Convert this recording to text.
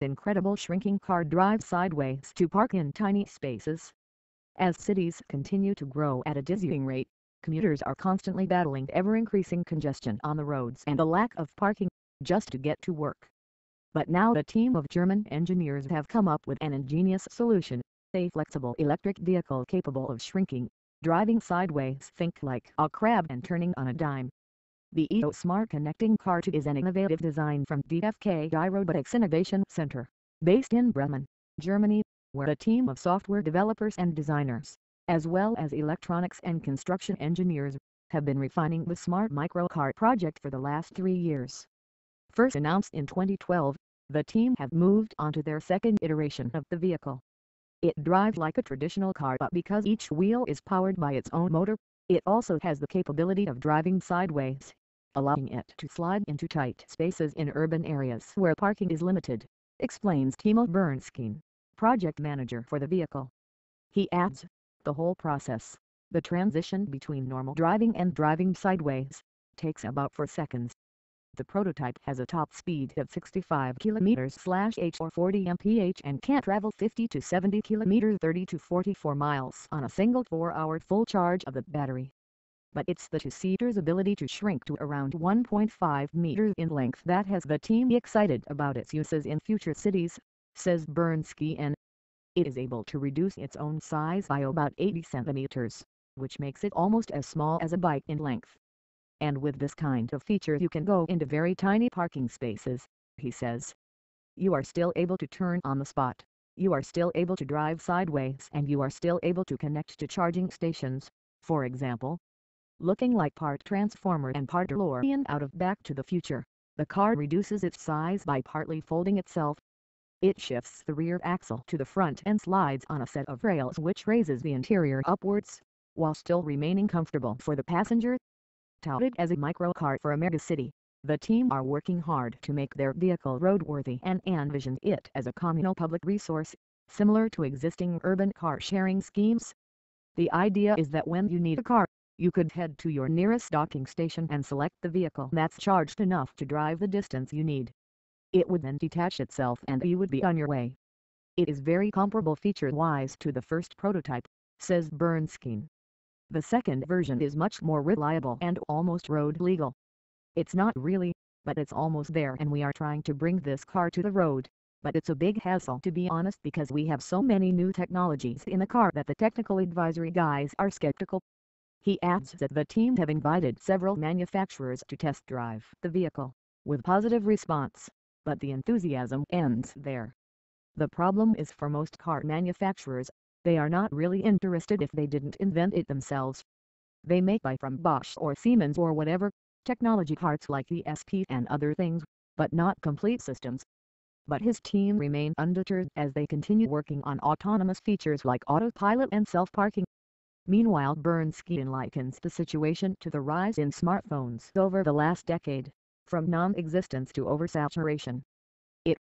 incredible shrinking car drive sideways to park in tiny spaces. As cities continue to grow at a dizzying rate, commuters are constantly battling ever-increasing congestion on the roads and the lack of parking, just to get to work. But now a team of German engineers have come up with an ingenious solution, a flexible electric vehicle capable of shrinking, driving sideways think like a crab and turning on a dime. The EO Smart Connecting Car 2 is an innovative design from DFKI Robotics Innovation Center, based in Bremen, Germany, where a team of software developers and designers, as well as electronics and construction engineers, have been refining the Smart Microcar project for the last three years. First announced in 2012, the team have moved on to their second iteration of the vehicle. It drives like a traditional car but because each wheel is powered by its own motor, it also has the capability of driving sideways, allowing it to slide into tight spaces in urban areas where parking is limited, explains Timo Birnschein, project manager for the vehicle. He adds, the whole process, the transition between normal driving and driving sideways, takes about 4 seconds. The prototype has a top speed of 65 km/h or 40 mph and can travel 50 to 70 km 30 to 44 miles on a single 4-hour full charge of the battery. But it's the two-seater's ability to shrink to around 1.5 meters in length that has the team excited about its uses in future cities, says Birnschein. It is able to reduce its own size by about 80 centimeters, which makes it almost as small as a bike in length. And with this kind of feature you can go into very tiny parking spaces, he says. You are still able to turn on the spot, you are still able to drive sideways and you are still able to connect to charging stations, for example. Looking like part Transformer and part DeLorean out of Back to the Future, the car reduces its size by partly folding itself. It shifts the rear axle to the front and slides on a set of rails which raises the interior upwards, while still remaining comfortable for the passenger touted as a microcar for a megacity. The team are working hard to make their vehicle roadworthy and envision it as a communal public resource, similar to existing urban car sharing schemes. The idea is that when you need a car, you could head to your nearest docking station and select the vehicle that's charged enough to drive the distance you need. It would then detach itself and you would be on your way. It is very comparable feature-wise to the first prototype, says Birnschein. The second version is much more reliable and almost road legal. It's not really, but it's almost there and we are trying to bring this car to the road. But it's a big hassle to be honest because we have so many new technologies in the car that the technical advisory guys are skeptical. He adds that the team have invited several manufacturers to test drive the vehicle, with positive response, but the enthusiasm ends there. The problem is for most car manufacturers, they are not really interested if they didn't invent it themselves. They may buy from Bosch or Siemens or whatever, technology parts like the SP and other things, but not complete systems. But his team remain undeterred as they continue working on autonomous features like autopilot and self-parking. Meanwhile Birnschein likens the situation to the rise in smartphones over the last decade, from non-existence to oversaturation.